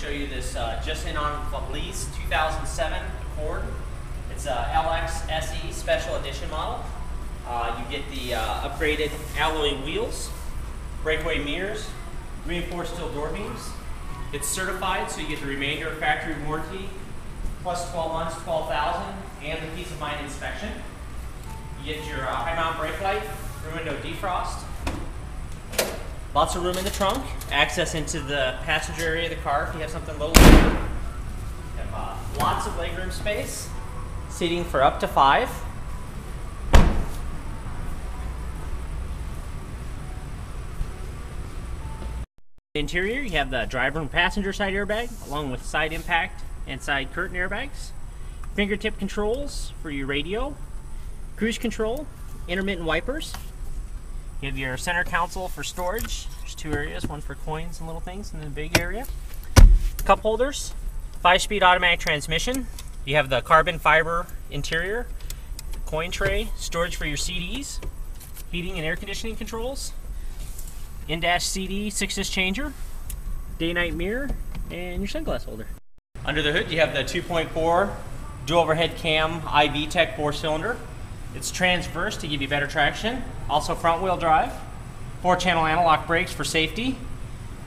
show you this uh, just in on lease 2007 Accord. It's a LX SE Special Edition model. Uh, you get the uh, upgraded alloy wheels, breakaway mirrors, reinforced steel door beams. It's certified, so you get the remainder of factory warranty, plus 12 months, 12,000, and the peace of mind inspection. You get your uh, high mount brake light, rear window defrost, Lots of room in the trunk. Access into the passenger area of the car if you have something low. You have uh, lots of legroom space. Seating for up to five. Interior, you have the driver and passenger side airbag, along with side impact and side curtain airbags. Fingertip controls for your radio, cruise control, intermittent wipers, you have your center console for storage. There's two areas, one for coins and little things, and then a big area. Cup holders, five-speed automatic transmission. You have the carbon fiber interior, coin tray, storage for your CDs, heating and air conditioning controls, in-dash CD six-disc changer, day-night mirror, and your sunglass holder. Under the hood, you have the 2.4 dual overhead cam i-VTEC four-cylinder. It's transverse to give you better traction. Also front wheel drive. Four channel anti-lock brakes for safety.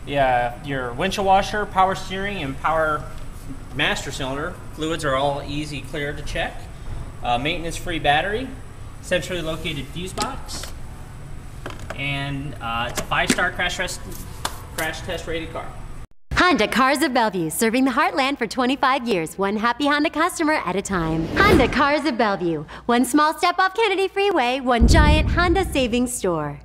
Yeah, your windshield washer, power steering, and power master cylinder. Fluids are all easy clear to check. Uh, maintenance free battery. Centrally located fuse box. And uh, it's a five star crash, rest, crash test rated car. Honda Cars of Bellevue, serving the heartland for 25 years, one happy Honda customer at a time. Honda Cars of Bellevue, one small step off Kennedy Freeway, one giant Honda savings store.